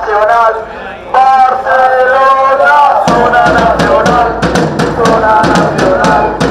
nacional, Barcelona, zona nacional, zona nacional.